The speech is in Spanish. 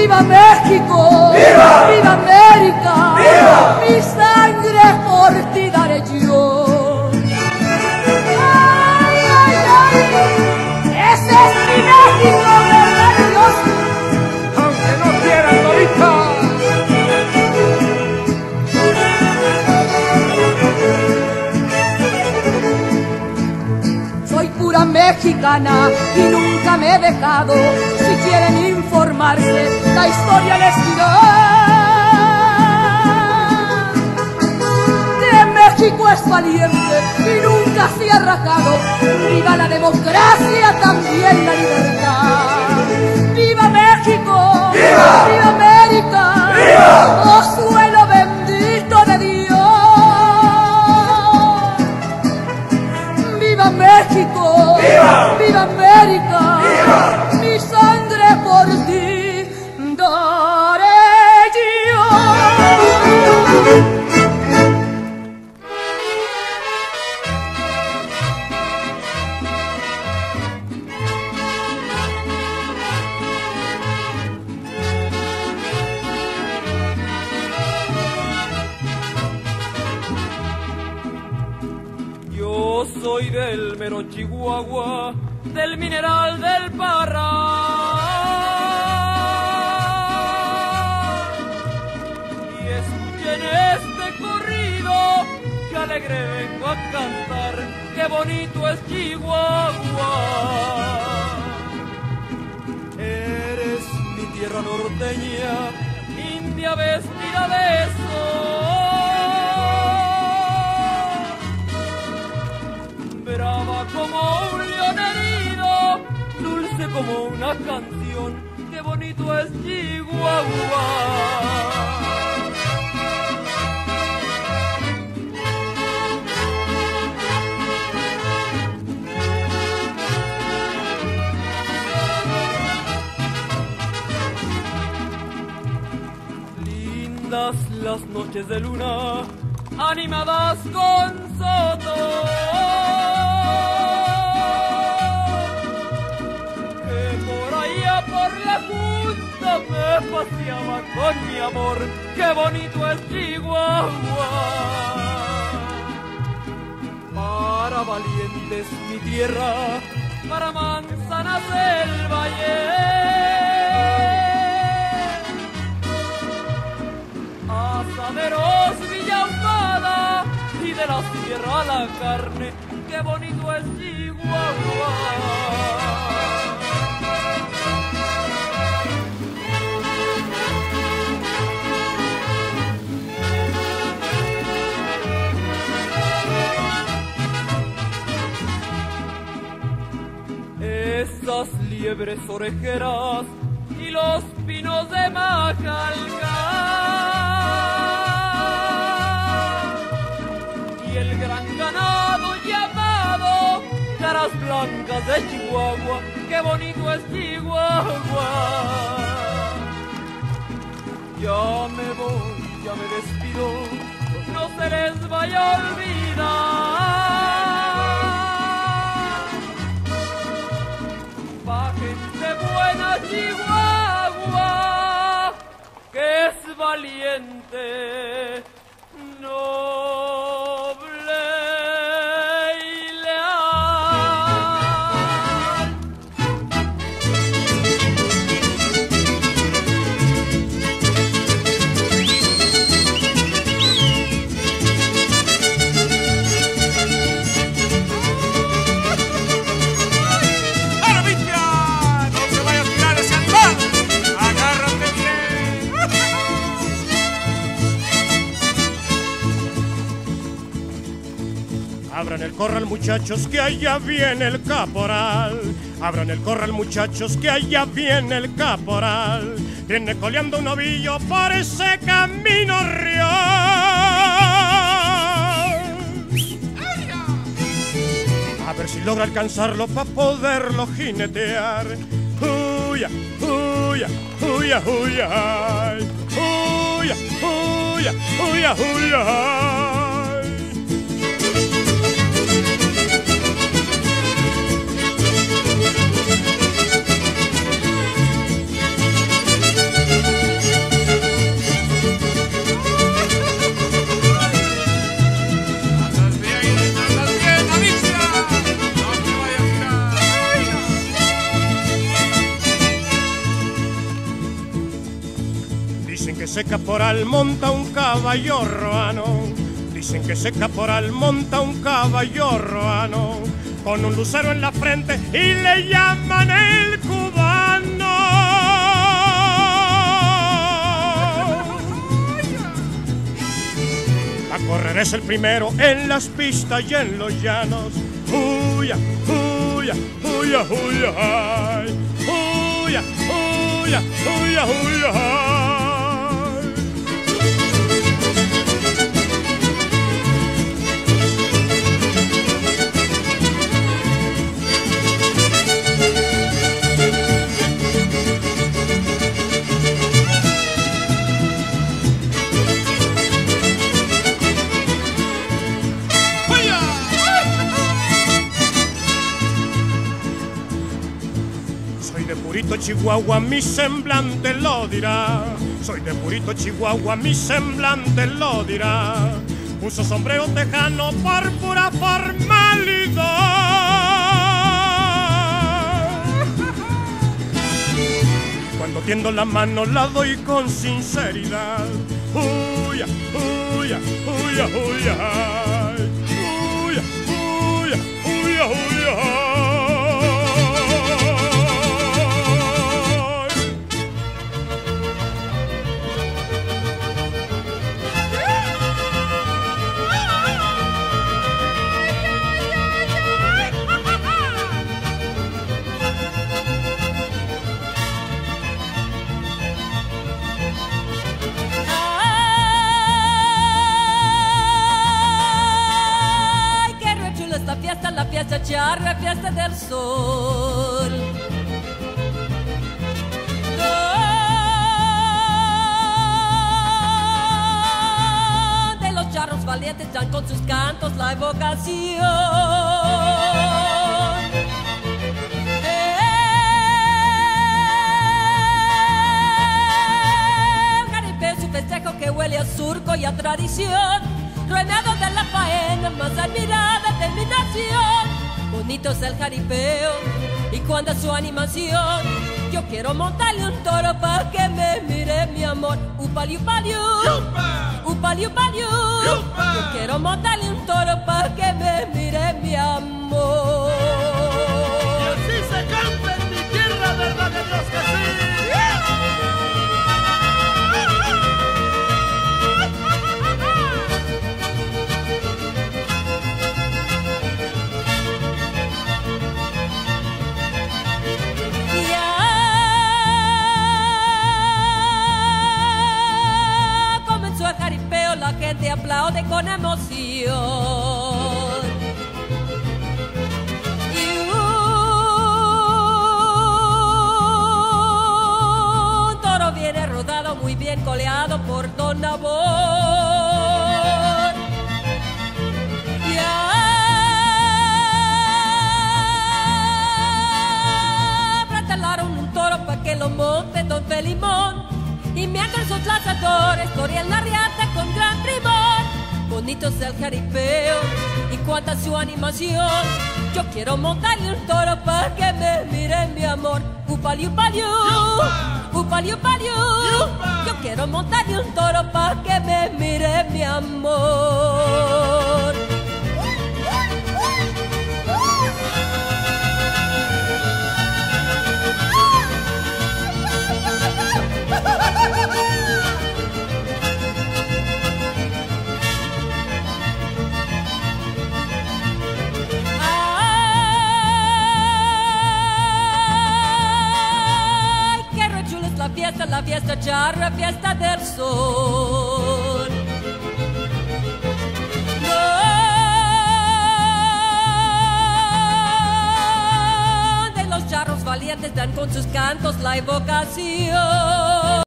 ¡Viva México! ¡Viva! ¡Viva América! ¡Viva! Mi sangre por ti daré yo. ¡Ay, ay, ay! ¡Ese es mi México, verdad Dios! Aunque no quieran, Lolita. Soy pura mexicana y nunca me he dejado. Si quieren la historia les dirá. Que México es valiente y nunca se ha rajado. Viva la democracia, también la libertad. ¡Viva México! ¡Viva! ¡Viva América! ¡Viva! ¡Oh suelo bendito de Dios! ¡Viva México! ¡Viva! ¡Viva América! ¡Viva! Soy del mero Chihuahua, del mineral del Parra. Y escuchen este corrido, que alegre vengo a cantar, qué bonito es Chihuahua. Eres mi tierra norteña, india vestida una canción, qué bonito es Chihuahua. Lindas las noches de luna, animadas con soto. Paseaba con mi amor, qué bonito es Chihuahua. Para valientes mi tierra, para manzanas del valle. Asaderos Villa Ahumada y de la sierra la carne, qué bonito es Chihuahua. Orejeras y los pinos de Majalca. Y el gran ganado llamado caras blancas de Chihuahua, qué bonito es Chihuahua. Ya me voy, ya me despido, no se les vaya a olvidar. Valiente, Abran el corral muchachos que allá viene el caporal. Abran el corral muchachos que allá viene el caporal. Viene coleando un ovillo por ese camino real. A ver si logra alcanzarlo para poderlo jinetear. Huya, huya, huya, huya, huya, huya, huya, huya. Ese caporal monta un caballo roano. Dicen que ese caporal monta un caballo roano. Con un lucero en la frente y le llaman el cubano. A correr es el primero en las pistas y en los llanos. Huya, huya, huya, huya. Huya, huya, huya, huya, Purito, Chihuahua, mi semblante lo dirá. Soy de Purito, Chihuahua, mi semblante lo dirá. Puso sombrero tejano por pura formalidad. Cuando tiendo la mano la doy con sinceridad. Uya, uya, uya, uya, la fiesta del sol. Donde los charros valientes dan con sus cantos la evocación. El un festejo que huele a surco y a tradición. Ruenado de la faena más admirada. Bonito es el jaripeo y cuando su animación. Yo quiero montarle un toro para que me mire mi amor. Upali, upali, upali, upali. Yo quiero montarle un toro para que me mire mi amor. Con emoción. Y un toro viene rodado, muy bien coleado por Don Nabor. Prepararon un toro para que lo monte Don Felimón. Y mientras sus lanzadores corrían la riata con gran primor. Bonito es el jaripeo y cuánta su animación. Yo quiero montarle un toro para que me mire mi amor. Upali, upali, upali, upali. Yo quiero montarle un toro para que me mire mi amor. Fiesta, la fiesta charra, fiesta del sol. Los charros valientes dan con sus cantos la evocación.